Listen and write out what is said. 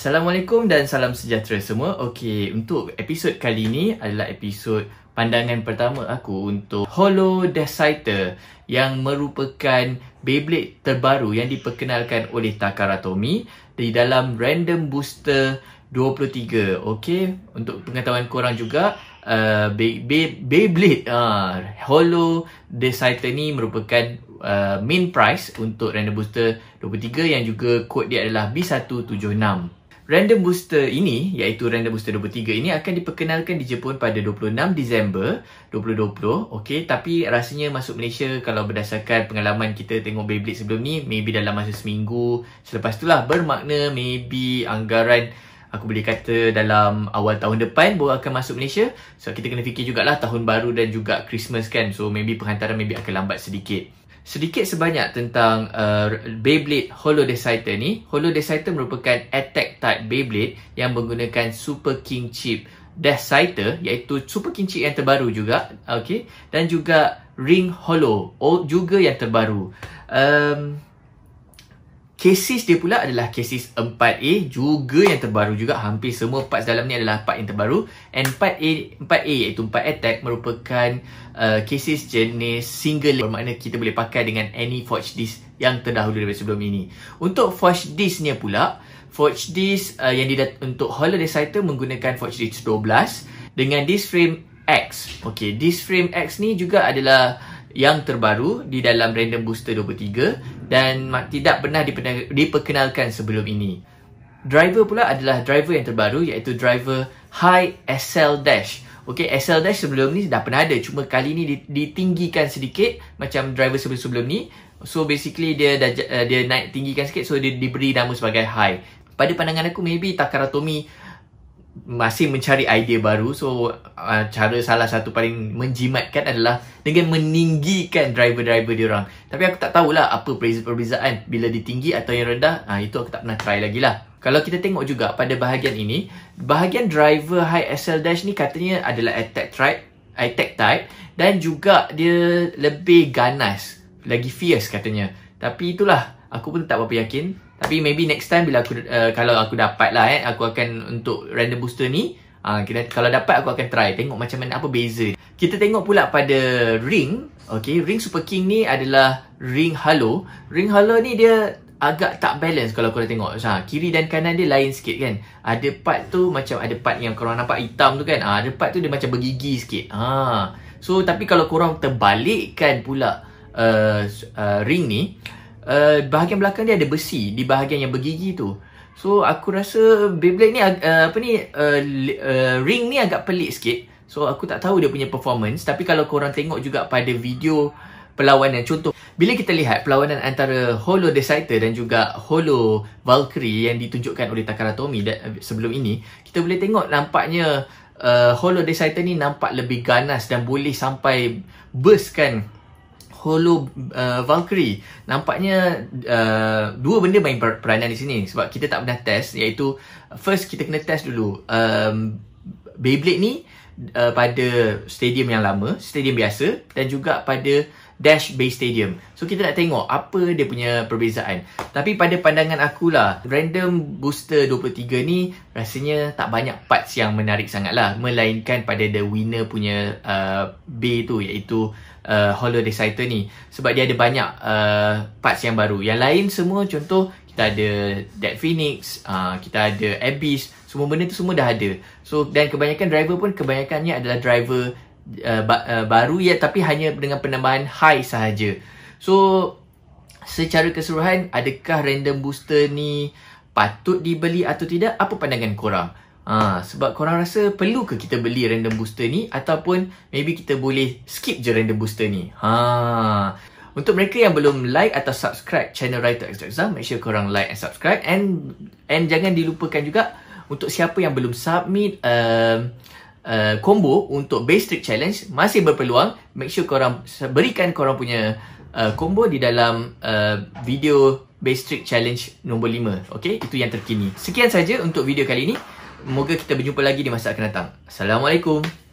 Assalamualaikum dan salam sejahtera semua. Okey, untuk episod kali ini adalah episod pandangan pertama aku untuk Holo Deciter yang merupakan Beyblade terbaru yang diperkenalkan oleh Takara Tomy di dalam Random Booster 23. Okey, untuk pengetahuan korang juga, uh, Bey- Bey- Beyblade uh, Holo Deciter ni merupakan uh, main price untuk Random Booster 23 yang juga kod dia adalah B176. Random Booster ini iaitu Random Booster 23 ini akan diperkenalkan di Jepun pada 26 Disember 2020 okey? Tapi rasanya masuk Malaysia kalau berdasarkan pengalaman kita tengok Beyblade sebelum ni maybe dalam masa seminggu. Selepas itulah bermakna maybe anggaran aku boleh kata dalam awal tahun depan baru akan masuk Malaysia. So kita kena fikir jugalah tahun baru dan juga Christmas kan. So maybe penghantaran maybe akan lambat sedikit Sedikit sebanyak tentang uh, Beyblade Holo Deciter ni. Holo Deciter merupakan attack type Beyblade yang menggunakan Super King chip Deciter iaitu Super King chip yang terbaru juga. Okay. Dan juga Ring Holo juga yang terbaru. Um, Cases dia pula adalah cases 4A juga yang terbaru juga hampir semua parts dalam ni adalah part yang terbaru and 4A 4A iaitu 4 attack merupakan uh, jenis single bermakna kita boleh pakai dengan any forge disk yang terdahulu daripada sebelum ini. Untuk forge disknya pula forge disk uh, yang didat untuk Holodeck Deciter menggunakan forge disk 12 dengan disk frame X. Okey, disk frame X ni juga adalah yang terbaru di dalam Random Booster 23 dan tidak pernah diperkenalkan sebelum ini. Driver pula adalah driver yang terbaru iaitu driver High SL Dash. Okay, SL Dash sebelum ni dah pernah ada cuma kali ni ditinggikan sedikit macam driver sebelum-sebelum ni. So basically dia dah uh, dia naik tinggikan sikit so dia diberi nama sebagai High. Pada pandangan aku maybe Takara Tomy masih mencari idea baru. So uh, cara salah satu paling menjimatkan adalah dengan meninggikan driver-driver dia orang. Tapi aku tak tahulah apa perbezaan. Bila ditinggi atau yang rendah uh, itu aku tak pernah try lagi lah kalau kita tengok juga pada bahagian ini bahagian driver high SL dash ni katanya adalah attack type attack type dan juga dia lebih ganas. Lagi fierce katanya. Tapi itulah aku pun tak berapa yakin tapi maybe next time bila aku uh, kalau aku dapat lah eh aku akan untuk random booster ni uh, kita, kalau dapat aku akan try tengok macam mana apa beza. Kita tengok pula pada ring. Okay, ring Super King ni adalah ring hollow. Ring hollow ni dia agak tak balance kalau korang tengok. Ha, kiri dan kanan dia lain sikit kan. Ada part tu macam ada part yang korang nampak hitam tu kan. Ha, ada part tu dia macam bergigi sikit. Ha. So tapi kalau korang terbalikkan pula uh, uh, ring ni uh, bahagian belakang dia ada besi di bahagian yang bergigi tu. So aku rasa Beyblade ni uh, apa ni uh, uh, ring ni agak pelik sikit. So aku tak tahu dia punya performance tapi kalau korang tengok juga pada video perlawanan contoh bila kita lihat perlawanan antara Holo Deciter dan juga Holo Valkyrie yang ditunjukkan oleh Takara Tomy sebelum ini kita boleh tengok nampaknya uh, Holo Deciter ni nampak lebih ganas dan boleh sampai burst kan Holo uh, Valkyrie. Nampaknya uh, dua benda main peranan di sini. Sebab kita tak pernah test iaitu first kita kena test dulu um, Beyblade ni uh, pada stadium yang lama stadium biasa dan juga pada Dash Bay Stadium. So kita nak tengok apa dia punya perbezaan. Tapi pada pandangan aku lah, Random Booster 23 ni rasanya tak banyak parts yang menarik sangat lah. Melainkan pada the winner punya uh, Bay tu iaitu uh, Hollow Deciter ni. Sebab dia ada banyak uh, parts yang baru. Yang lain semua contoh kita ada Dead Phoenix, uh, kita ada Abyss. Semua benda tu semua dah ada. So dan kebanyakan driver pun kebanyakannya adalah driver uh, uh, baru ya tapi hanya dengan penambahan high sahaja. So secara keseluruhan adakah random booster ni patut dibeli atau tidak? Apa pandangan korang? Ha, sebab korang rasa perlu ke kita beli random booster ni ataupun maybe kita boleh skip je random booster ni. Ha. Untuk mereka yang belum like atau subscribe channel Writer Extra make sure korang like and subscribe and and jangan dilupakan juga untuk siapa yang belum submit uh, uh, combo untuk base trick challenge masih berpeluang. Make sure korang berikan korang punya uh, combo di dalam uh, video base trick challenge nombor 5 okey? Itu yang terkini. Sekian saja untuk video kali ini. Moga kita berjumpa lagi di masa akan datang. Assalamualaikum